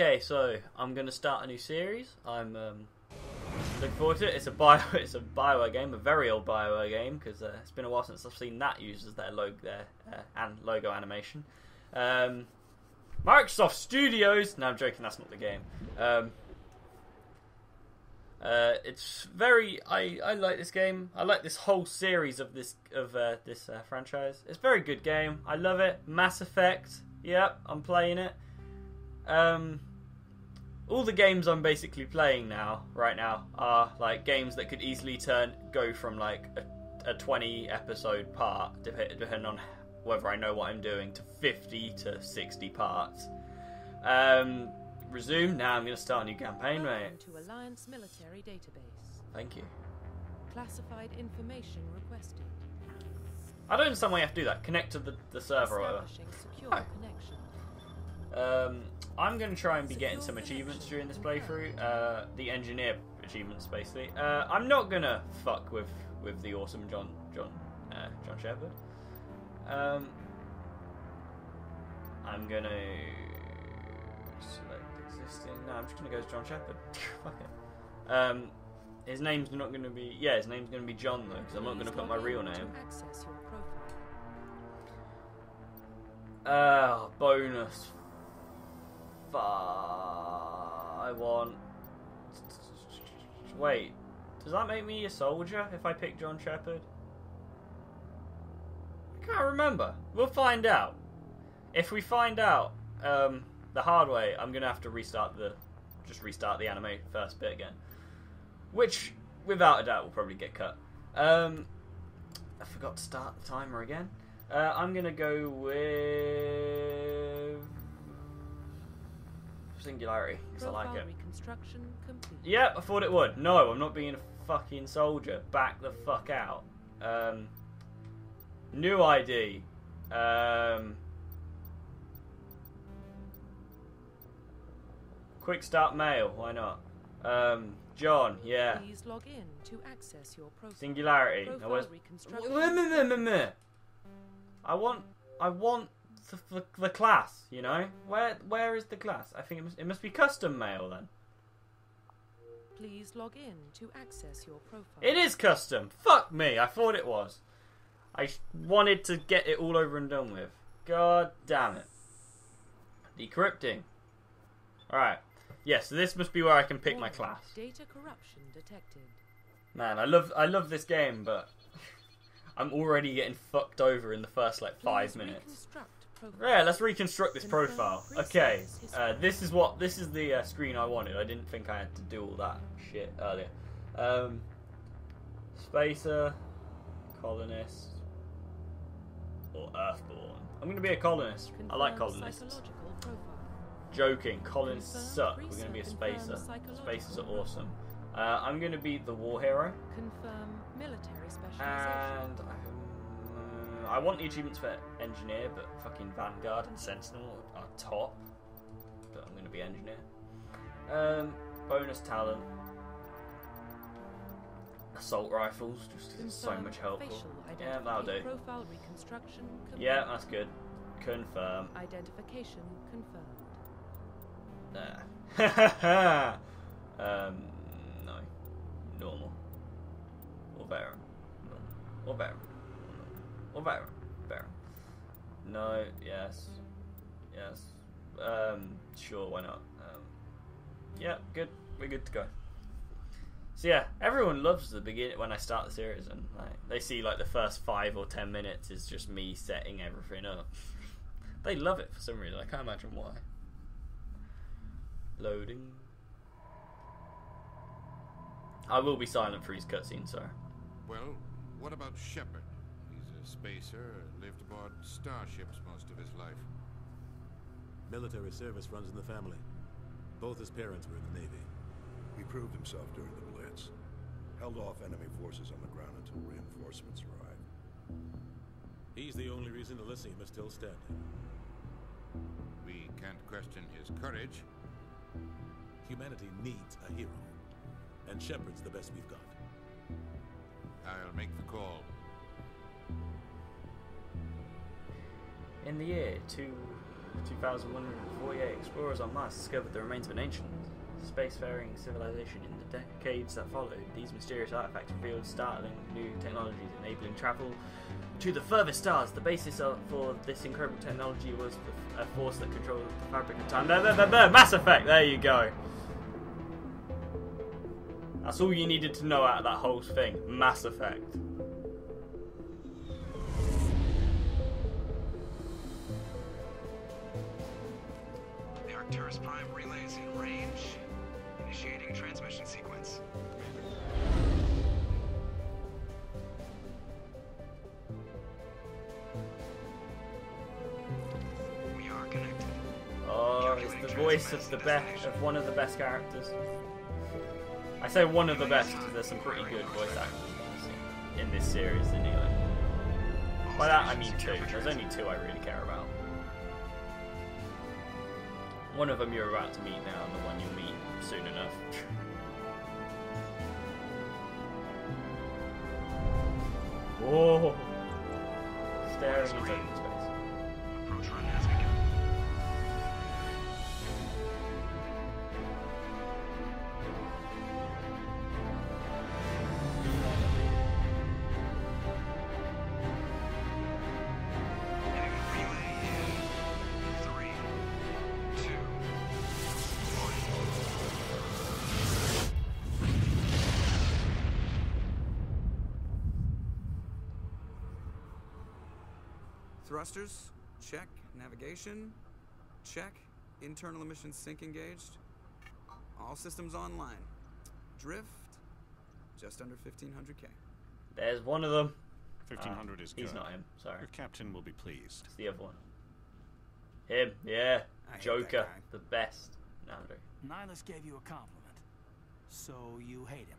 Okay, so I'm gonna start a new series. I'm um, looking forward to it. It's a bio, it's a Bioware game, a very old Bioware game because uh, it's been a while since I've seen that used as their logo, their uh, and logo animation. Um, Microsoft Studios. No, I'm joking. That's not the game. Um, uh, it's very. I, I like this game. I like this whole series of this of uh, this uh, franchise. It's a very good game. I love it. Mass Effect. Yep, I'm playing it. Um, all the games I'm basically playing now, right now, are like games that could easily turn go from like a, a 20 episode part, depending on whether I know what I'm doing, to 50 to 60 parts. Um, resume. Now I'm going to start a new campaign, mate. To Alliance military database. Thank you. Classified information requested. I don't understand why you have to do that. Connect to the, the server or whatever. Secure Oh. connection. Um, I'm going to try and be getting some achievements during this playthrough. Uh, the engineer achievements, basically. Uh, I'm not going to fuck with, with the awesome John John uh, John Shepard. Um, I'm going to select existing. No, I'm just going to go as John Shepard. fuck it. Um, his name's not going to be. Yeah, his name's going to be John though, because I'm not going to put my real name. Your profile. Uh, I want. Wait, does that make me a soldier if I pick John Shepard? I can't remember. We'll find out. If we find out um, the hard way, I'm gonna have to restart the, just restart the anime first bit again, which without a doubt will probably get cut. Um, I forgot to start the timer again. Uh, I'm gonna go with singularity because I like it. Yep, I thought it would. No, I'm not being a fucking soldier. Back the fuck out. Um, new ID. Um, quick start mail. Why not? Um, John. Yeah. Please log in to access your profile. Singularity. Profile meh, meh. I want, I want the, the, the class. You know, where where is the class? I think it must, it must be custom mail then. Please log in to access your profile. It is custom. Fuck me. I thought it was. I wanted to get it all over and done with. God damn it. Decrypting. Alright. Yes, so this must be where I can pick my class. Data corruption detected. Man, I love I love this game, but I'm already getting fucked over in the first like five Please minutes. Yeah, let's reconstruct this profile. Okay, uh, this is what this is the uh, screen I wanted. I didn't think I had to do all that shit earlier. Um, spacer, colonist, or Earthborn. I'm gonna be a colonist. I like colonists. Joking, colonists suck. We're gonna be a spacer. Spacers are awesome. Uh, I'm gonna be the war hero. Confirm military specialization. And I want the achievements for engineer, but fucking Vanguard and Sentinel are top. But I'm going to be engineer. Um, bonus talent. Assault rifles, just 'cause it's so much helpful. Yeah, that'll do. Profile reconstruction. Yeah, that's good. Confirm. Identification confirmed. There. um, no. Normal. Or Baron. Or Baron. Or Baron. Baron. No, yes. Yes. Um, sure, why not? Um, yeah, good. We're good to go. So yeah, everyone loves the beginning when I start the series, and like they see like the first five or ten minutes is just me setting everything up. they love it for some reason. I can't imagine why. Loading. I will be silent for his cutscene, sir. Well, what about Shepard? He's a spacer, lived aboard starships most of his life. Military service runs in the family. Both his parents were in the Navy. He proved himself during the Blitz. Held off enemy forces on the ground until reinforcements arrived. He's the only reason Elysium is still standing. We can't question his courage. Humanity needs a hero. And Shepard's the best we've got. I'll make In the year two 2148, explorers on Mars discovered the remains of an ancient spacefaring civilization in the decades that followed. These mysterious artifacts revealed startling new technologies enabling travel to the furthest stars. The basis for this incredible technology was the, a force that controlled the fabric of time. There, there, there, there, Mass Effect, there you go. That's all you needed to know out of that whole thing. Mass Effect. Voice of the best of one of the best characters. I say one of the best because there's some pretty good voice actors in this series anyway. By that I mean two. There's only two I really care about. One of them you're about to meet now, and the one you'll meet soon enough. Whoa! Staring into Thrusters, check. Navigation, check. Internal emissions sync engaged. All systems online. Drift, just under 1500k. There's one of them. 1500 Ah, is He's good. not him. Sorry, Your captain will be pleased. it's the other one. Him, yeah. I Joker, the best. No, I'm. Nihlus gave you a compliment. So you hate him.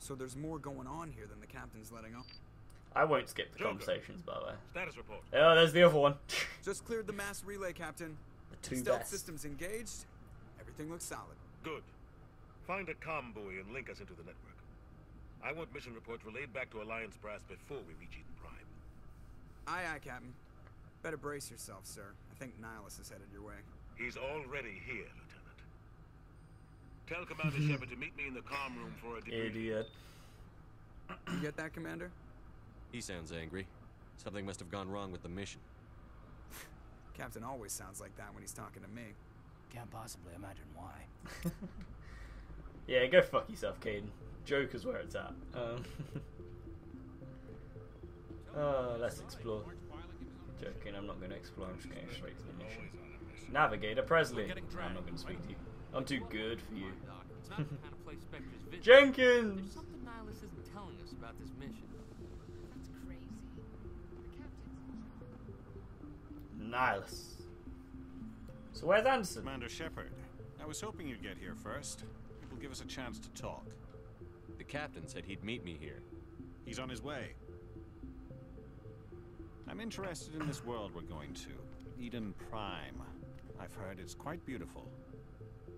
So there's more going on here than the captain's letting on. I won't skip the Joker. conversations, by the way. Status report. Oh, there's the other one. Just cleared the mass relay, Captain. the two Stealth best. systems engaged. Everything looks solid. Good. Find a comm buoy and link us into the network. I want mission reports relayed back to Alliance Brass before we reach Eden Prime. Aye, aye, Captain. Better brace yourself, sir. I think Nihlus is headed your way. He's already here, Lieutenant. Tell Commander Shepard to meet me in the comm room for a debrief. Idiot. You get that, Commander? He sounds angry. Something must have gone wrong with the mission. Captain always sounds like that when he's talking to me. Can't possibly imagine why. Yeah, go fuck yourself, Kaidan. Joke is where it's at. Um, oh, let's explore. Joking, I'm not going to explore. I'm just going straight to the mission. Navigator Pressly. I'm not going to speak to you. I'm too good for you. It's not the kind of place Spectre's visit. Jenkins! There's something Nihlus isn't telling us about this mission. That's crazy. The captain's Nihlus. So where's Anderson? Commander Shepard, I was hoping you'd get here first. It will give us a chance to talk. The captain said he'd meet me here. He's on his way. I'm interested in this world we're going to. Eden Prime. I've heard it's quite beautiful.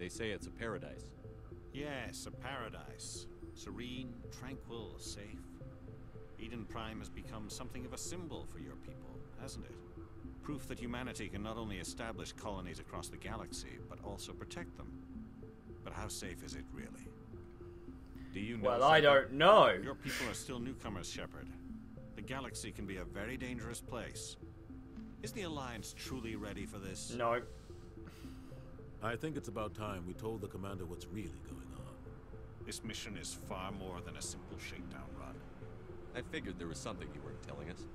They say it's a paradise. Yes, a paradise. Serene, tranquil, safe. Eden Prime has become something of a symbol for your people, hasn't it? Proof that humanity can not only establish colonies across the galaxy, but also protect them. But how safe is it really? Do you know? Well, I don't know. Your people are still newcomers, Shepard. The galaxy can be a very dangerous place. Is the Alliance truly ready for this? No. I think it's about time we told the commander what's really going on. This mission is far more than a simple shakedown run. I figured there was something you weren't telling us.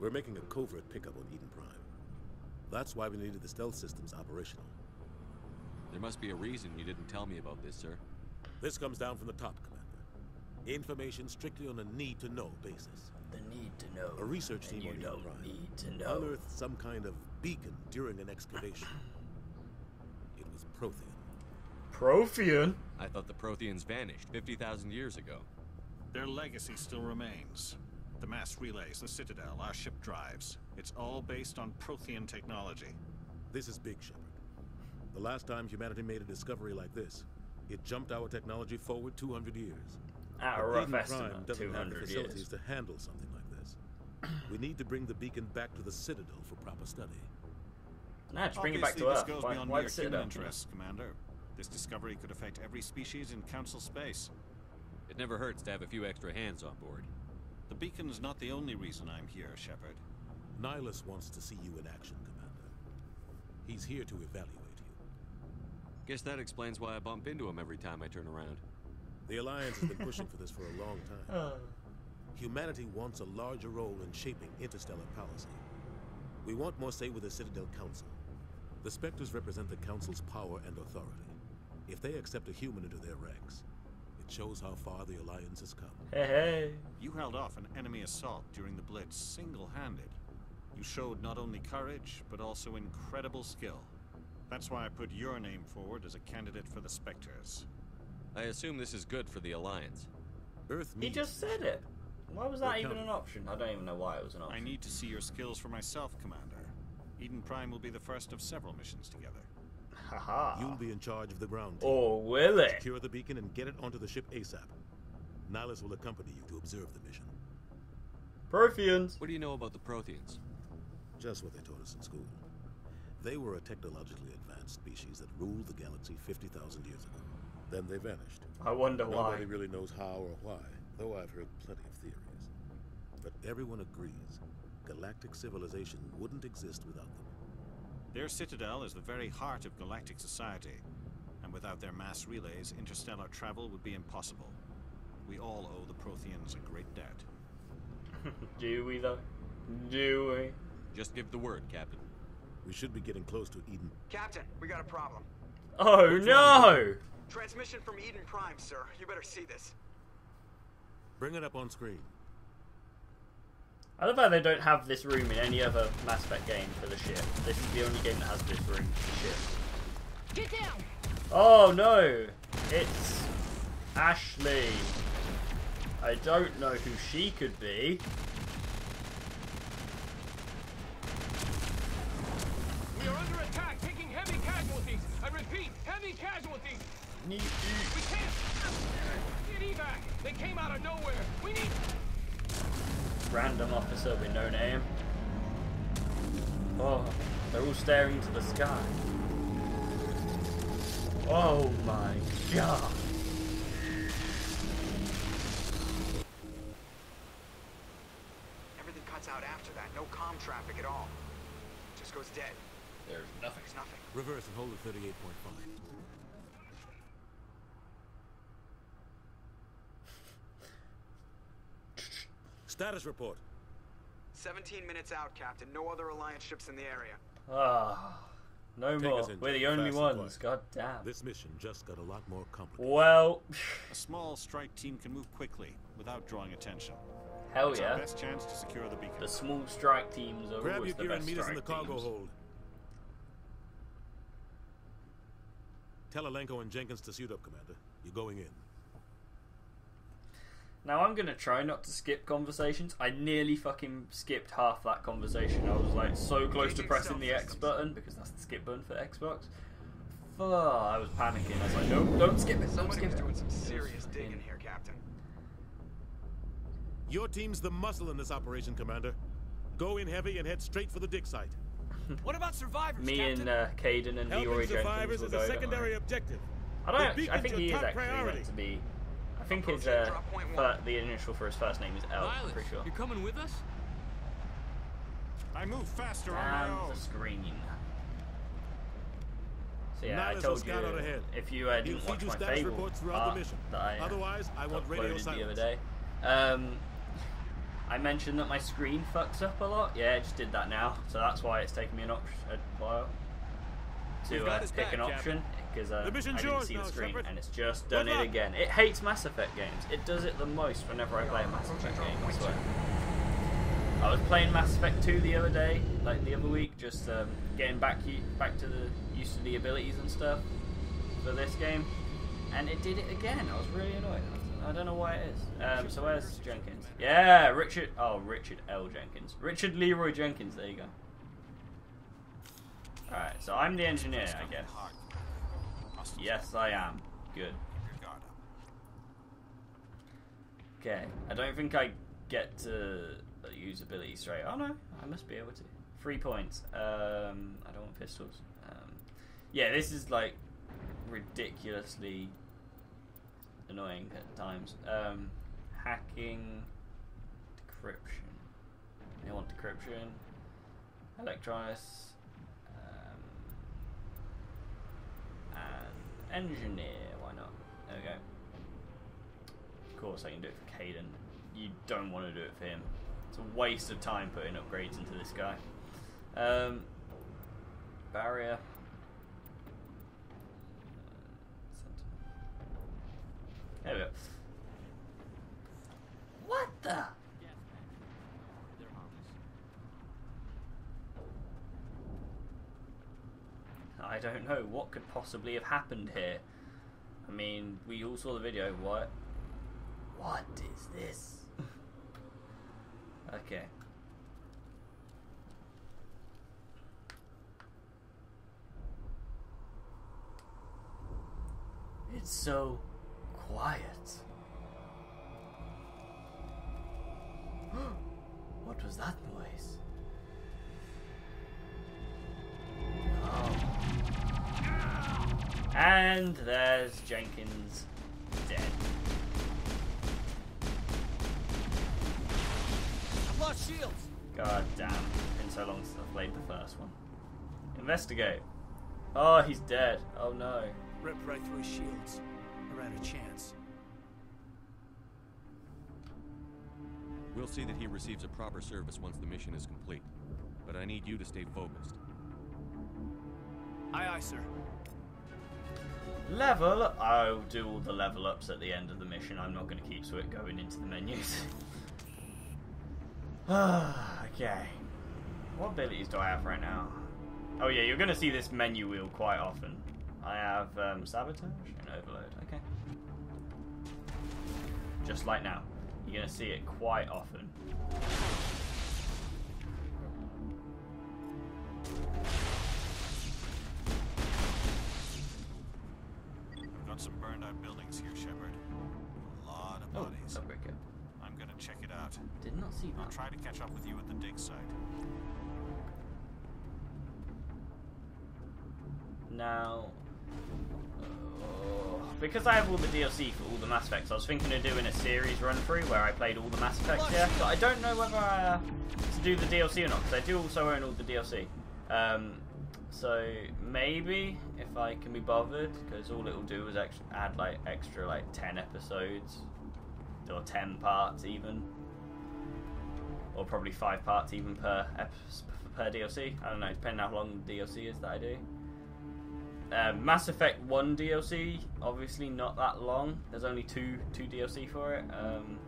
We're making a covert pickup on Eden Prime. That's why we needed the stealth systems operational. There must be a reason you didn't tell me about this, sir. This comes down from the top, Commander. Information strictly on a need-to-know basis. The need to know. A research team on don't Eden Prime need to know. unearthed some kind of beacon during an excavation. It was Prothean. Prothean? I thought the Protheans vanished 50,000 years ago. Their legacy still remains. The mass relays, the Citadel, our ship drives. It's all based on Prothean technology. This is Big Shepard. The last time humanity made a discovery like this, it jumped our technology forward 200 years. Our rough Eden Prime estimate, doesn't have the facilities years. to handle something like this. we need to bring the beacon back to the Citadel for proper study. Nah, just bring it back Obviously, to this Earth. goes Why, beyond why mere human Citadel? interests, Commander. This discovery could affect every species in Council space. It never hurts to have a few extra hands on board. The beacon's not the only reason I'm here, Shepard. Nihlus wants to see you in action, Commander. He's here to evaluate you. Guess that explains why I bump into him every time I turn around. The Alliance has been pushing for this for a long time. Uh, Humanity wants a larger role in shaping interstellar policy. We want more say with the Citadel Council. The Spectres represent the Council's power and authority. If they accept a human into their ranks, it shows how far the Alliance has come. hey, hey. You held off an enemy assault during the Blitz single-handed. You showed not only courage, but also incredible skill. That's why I put your name forward as a candidate for the Spectres. I assume this is good for the Alliance. Earth He just said it. Why was that We're even coming. an option? I don't even know why it was an option. I need to see your skills for myself, Commander. Eden Prime will be the first of several missions together. Haha. You'll be in charge of the ground team. Or will it? Secure the beacon and get it onto the ship ASAP. Nihlus will accompany you to observe the mission. Protheans. What do you know about the Protheans? Just what they taught us in school. They were a technologically advanced species that ruled the galaxy 50,000 years ago. Then they vanished. I wonder why. Nobody really knows how or why, though I've heard plenty of theories. But everyone agrees galactic civilization wouldn't exist without them. Their citadel is the very heart of galactic society, and without their mass relays, interstellar travel would be impossible. We all owe the Protheans a great debt. Do we though? Do we? Just give the word, Captain. We should be getting close to Eden. Captain, we got a problem. Oh no! Transmission from Eden Prime, sir. You better see this. Bring it up on screen. I love how they don't have this room in any other Mass Effect game for the ship. This is the only game that has this room for the ship. Get down! Oh no! It's Ashley. I don't know who she could be. We are under attack, taking heavy casualties. I repeat, heavy casualties. Need We can't get evac. They came out of nowhere. We need. Random officer with no name. Oh, they're all staring to the sky. Oh my god. Everything cuts out after that. No comm traffic at all. Just goes dead. There's nothing. There's nothing. Reverse and hold at 38.5. Status report. 17 minutes out, Captain. No other Alliance ships in the area. Ah, no Take more. We're the only ones. quiet. God damn. This mission just got a lot more complicated. Well, A small strike team can move quickly without drawing attention. hell It's our yeah. best chance to secure the beacon. The small strike teams are Grab always your the gear best and meet us in the strike cargo teams. hold. Tell Alenko and Jenkins to suit up, Commander. You're going in. Now I'm gonna try not to skip conversations. I nearly fucking skipped half that conversation. I was like so close to pressing the X button because that's the skip button for Xbox. Fuck, I was panicking. I was like, nope, don't skip it. Don't Somebody skip was it. doing some serious digging here, Captain. Your team's the muscle in this operation, Commander. Go in heavy and head straight for the dig site. What about survivors, Me Captain? and uh, Kaidan and Helping Leroy Jenkins survivors will is go. a secondary objective. I don't. The Actually, I think he is top actually priority. meant to be. I think his Approaching uh, fir- the initial for his first name is L. I'm pretty sure. you're coming with us? I move faster on my And own. the screen. So yeah, I told scout you out ahead. if you uh, He'll didn't watch my status Fable reports throughout the part mission. that I Otherwise, I want radio uploaded the other day, um, I mentioned that my screen fucks up a lot. Yeah, I just did that now, so that's why it's taken me an op- a while. To uh, pick an option because uh, I didn't see the screen, and it's just done it again. It hates Mass Effect games. It does it the most whenever I play a Mass Effect game. I swear. I was playing Mass Effect 2 the other day, like the other week, just um, getting back back to the used to the abilities and stuff for this game, and it did it again. I was really annoyed. I don't know why it is. Um, so where's Jenkins? Yeah, Richard. Oh, Richard L. Jenkins. Richard Leroy Jenkins. There you go. All right, so I'm the engineer, I guess. Yes, I am. Good. Okay, I don't think I get to use ability straight. Oh no, I must be able to. Three points. Um, I don't want pistols. Um, yeah, this is like ridiculously annoying at times. Um, hacking, decryption. I want decryption. Electronics. Um, and engineer. Why not? There we go. Of course, I can do it for Kaidan. You don't want to do it for him. It's a waste of time putting upgrades into this guy. Um, barrier. There we go. What the? I don't know what could possibly have happened here. I mean, we all saw the video. What? What is this? okay. It's so quiet. And there's Jenkins dead. I've lost shields. God damn. it's Been so long since I've played the first one. Investigate. Oh, he's dead. Oh no. Ripped right through his shields. I ran a chance. We'll see that he receives a proper service once the mission is complete. But I need you to stay focused. Aye, aye, sir. Level. I'll do all the level ups at the end of the mission. I'm not going to keep Swit going into the menus. okay. What abilities do I have right now? Oh yeah, you're going to see this menu wheel quite often. I have um, sabotage and overload. Okay. Just like now. You're going to see it quite often. Out. Did not see I'll try to catch up with you at the dig site. Now, uh, because I have all the DLC for all the Mass Effects, I was thinking of doing a series run through where I played all the Mass Effects here. But I don't know whether I, uh, to do the DLC or not because I do also own all the DLC. Um, so maybe if I can be bothered, because all it'll do is actually add like extra like ten episodes or ten parts even, or probably five parts even per per DLC. I don't know, depending how long the DLC is that I do. Um, Mass Effect One DLC, obviously not that long. There's only two two DLC for it. Um,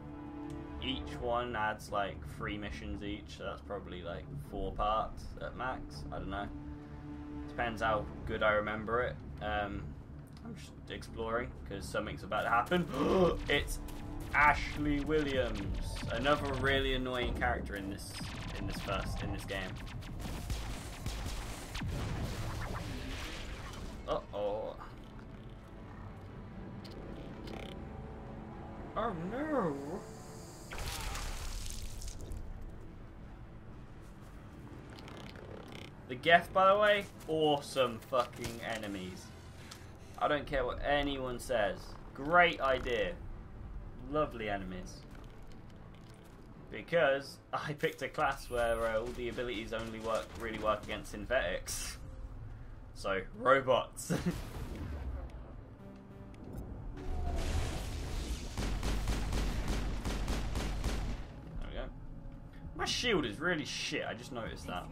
each one adds like three missions each, so that's probably like four parts at max. I don't know. Depends how good I remember it. Um, I'm just exploring because something's about to happen. it's Ashley Williams, another really annoying character in this in this first in this game. Uh oh. Oh no. The Geth, by the way, awesome fucking enemies. I don't care what anyone says. Great idea. Lovely enemies. Because I picked a class where uh, all the abilities only work really work against synthetics. So, robots. there we go. My shield is really shit, I just noticed that.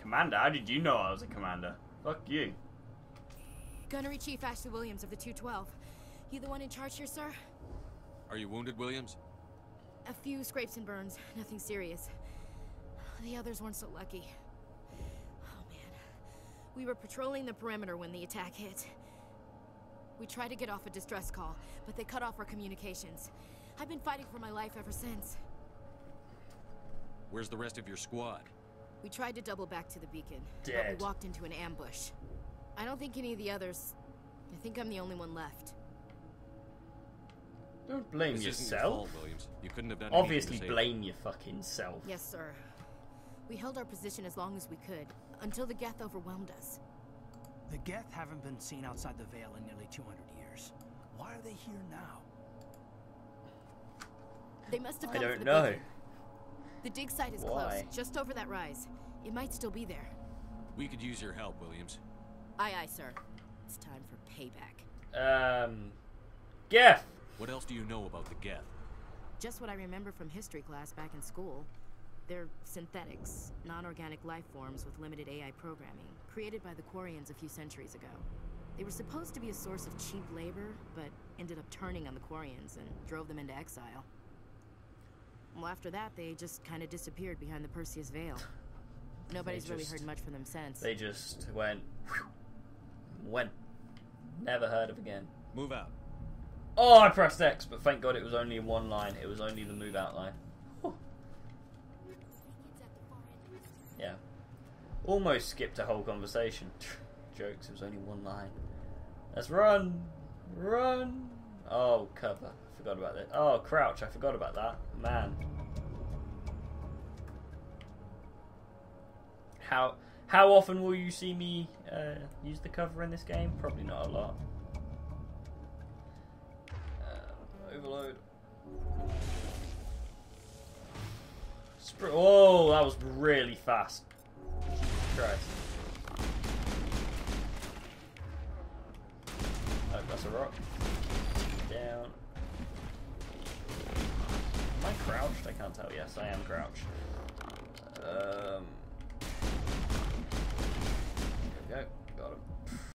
Commander? How did you know I was a commander? Fuck you. Gunnery Chief Ashley Williams of the 212. You the one in charge here, sir? Are you wounded, Williams? A few scrapes and burns, nothing serious. The others weren't so lucky. Oh man. We were patrolling the perimeter when the attack hit. We tried to get off a distress call, but they cut off our communications. I've been fighting for my life ever since. Where's the rest of your squad? We tried to double back to the beacon, but we walked into an ambush. I don't think any of the others. I think I'm the only one left. Don't blame This yourself. fault, Williams. You couldn't have done Obviously, blame your fucking self. Yes, sir. We held our position as long as we could, until the Geth overwhelmed us. The Geth haven't been seen outside the Veil in nearly 200 years. Why are they here now? They must have I come for don't the know. beacon. The dig site is Why? close, just over that rise. It might still be there. We could use your help, Williams. Aye, aye, sir. It's time for payback. Um, Geth. What else do you know about the Geth? Just what I remember from history class back in school. They're synthetics, non-organic life forms with limited AI programming, created by the Quarians a few centuries ago. They were supposed to be a source of cheap labor, but ended up turning on the Quarians and drove them into exile. Well, after that, they just kind of disappeared behind the Perseus Veil. Nobody's really heard much from them since. They just went. Went. Never heard of again. Move out. Oh, I pressed X, but thank God it was only one line. It was only the move out line. Whew. Yeah. Almost skipped a whole conversation. Jokes, it was only one line. Let's run! Run! Oh, cover. I forgot about that. Oh, crouch. I forgot about that. Man. How how often will you see me uh, use the cover in this game? Probably not a lot. Overload. Spr- oh, that was really fast. Christ. Oh, that's a rock. Down. Am I crouched? I can't tell. Yes, I am crouched. Um,